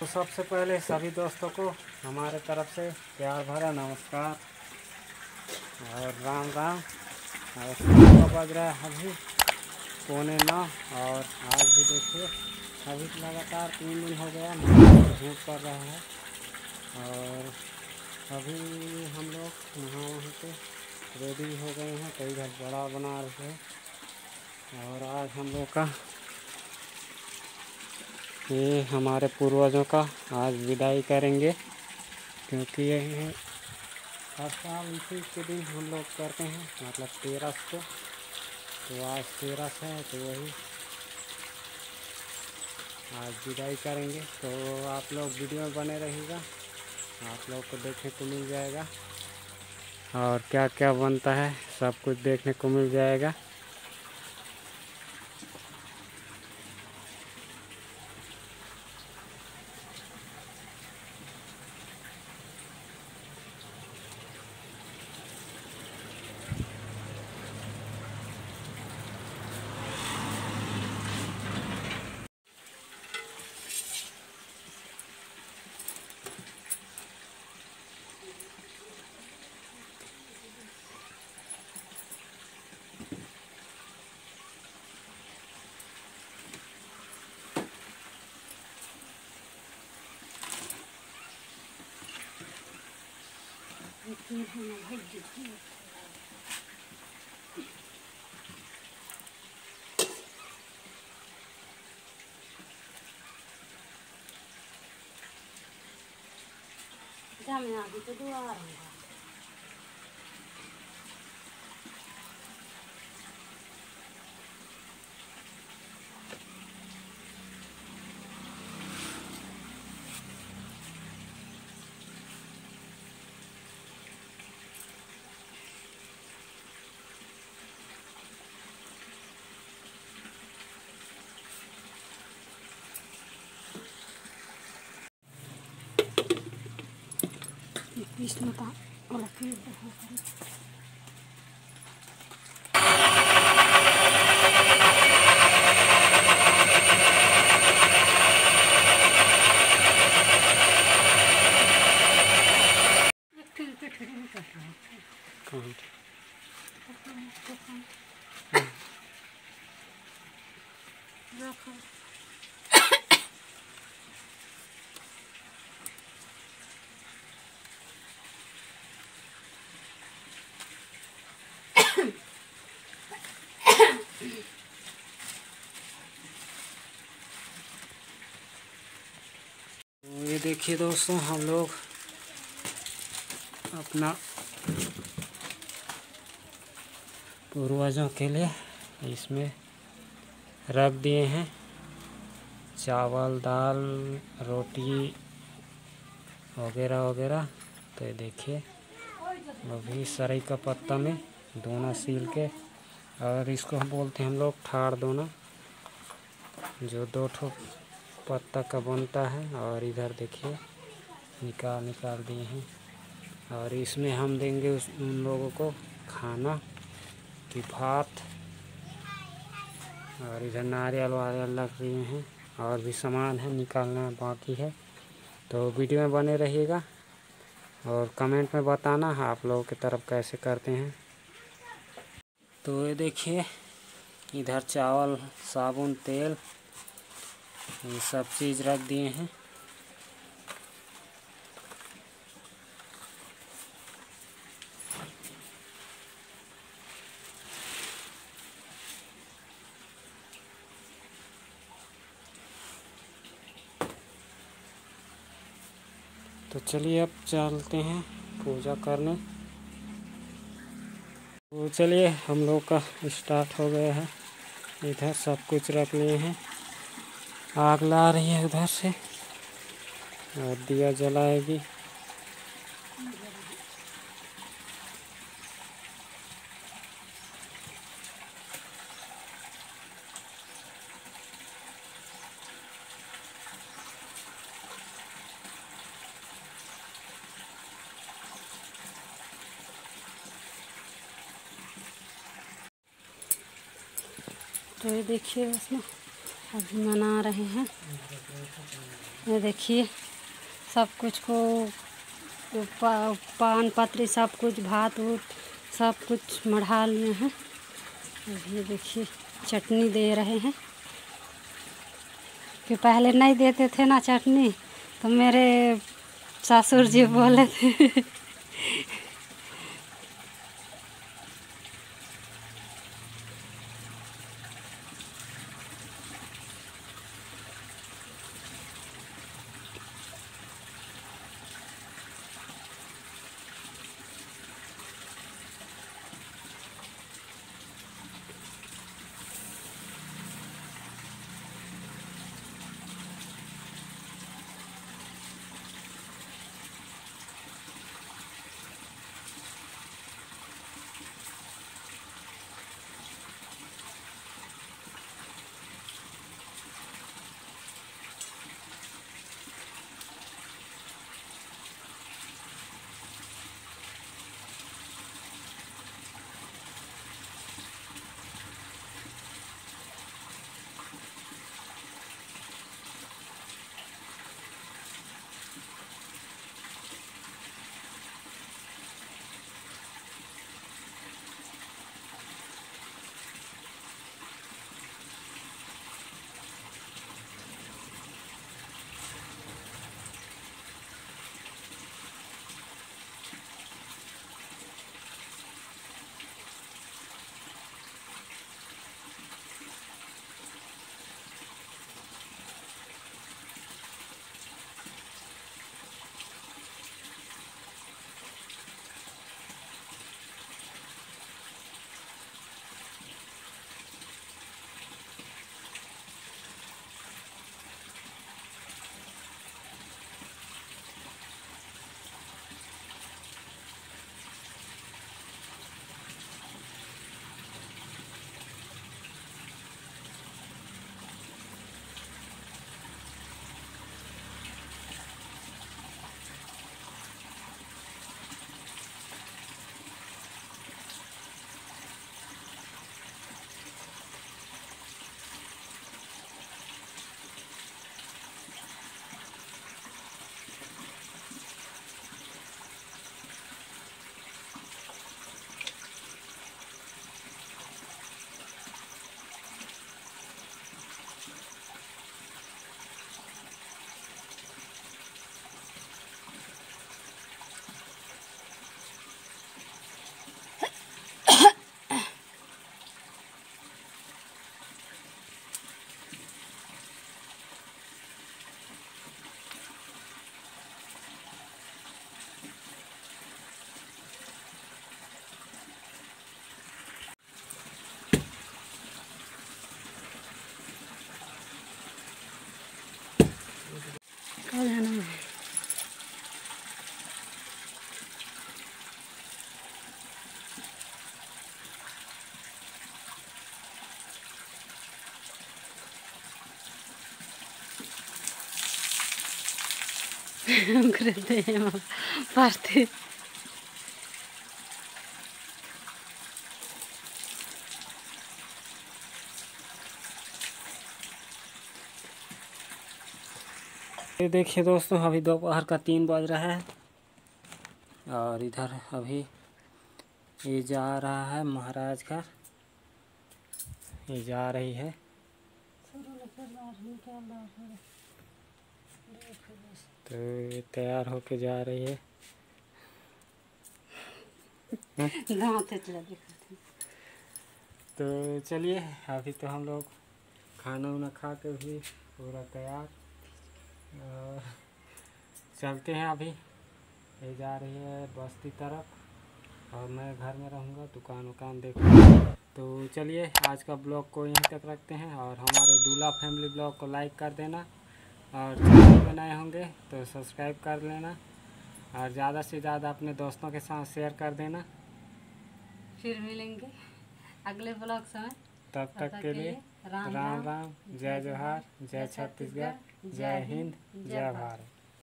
तो सबसे पहले सभी दोस्तों को हमारे तरफ़ से प्यार भरा नमस्कार। और राम राम। और बज रहा है अभी पौने नौ। और आज भी देखिए, अभी तो लगातार तीन दिन हो गया धूप पड़ रहा है। और अभी हम लोग यहाँ वहाँ पे रेडी हो गए हैं, कई घर बड़ा बना रहे हैं। और आज हम लोग का, ये हमारे पूर्वजों का आज विदाई करेंगे, क्योंकि ये हर साल इसी के दिन हम लोग करते हैं मतलब तेरस को। तो आज तेरस है तो वही आज विदाई करेंगे। तो आप लोग वीडियो में बने रहिएगा, आप लोग को देखने को मिल जाएगा। और क्या क्या बनता है सब कुछ देखने को मिल जाएगा। जा मैं आगे तो दुआ रहूँगा Visto tá. Olha तो ये देखिए दोस्तों, हम लोग अपना पूर्वजों के लिए इसमें रख दिए हैं। चावल, दाल, रोटी वगैरह वगैरह। तो ये देखिए अभी सरई का पत्ता में दोना सील के और इसको हम बोलते हैं हम लोग ठाड़ दोना, जो दो ठो पत्ता का बनता है और इधर देखिए, निकाल निकाल दिए हैं। और इसमें हम देंगे उस, उन लोगों को खाना की भात, और इधर नारियल वारियल लग रहे हैं, और भी सामान है निकालना बाकी है। तो वीडियो में बने रहिएगा, और कमेंट में बताना आप लोगों की तरफ़ कैसे करते हैं। तो ये देखिए, इधर चावल, साबुन, तेल, ये सब चीज़ रख दिए हैं। तो चलिए अब चलते हैं पूजा करने। तो चलिए, हम लोग का स्टार्ट हो गया है। इधर सब कुछ रख लिए हैं। आग ला रही है उधर से। और दिया जलाएगी। तो ये देखिए उसमें अभी मना रहे हैं। ये देखिए, सब कुछ को पान पत्री, सब कुछ, भात वूत सब कुछ मढ़ा लिए हैं। अभी देखिए, चटनी दे रहे हैं। कि पहले नहीं देते थे ना चटनी तो मेरे ससुर जी बोले थे। कल जाना है करते हैं पढ़ते ये देखिए दोस्तों, अभी दोपहर का तीन बज रहा है और इधर अभी ये जा रहा है महाराज का ये जा रही है। तो तैयार होके जा रही है। तो चलिए, अभी तो हम लोग खाना उना खा के भी पूरा तैयार। चलते हैं अभी। ये जा रही है बस्ती तरफ़ और मैं घर में रहूँगा दुकान वकान देखूँगा तो चलिए आज का ब्लॉग को यहीं तक रखते हैं और हमारे दूल्हा फैमिली ब्लॉग को लाइक कर देना और चैनल बनाए होंगे तो सब्सक्राइब कर लेना और ज़्यादा से ज़्यादा अपने दोस्तों के साथ शेयर कर देना। फिर मिलेंगे अगले ब्लॉग समय तब तक के लिए राम राम राम जय जोहार जय छत्तीसगढ़। जय हिंद जय भारत।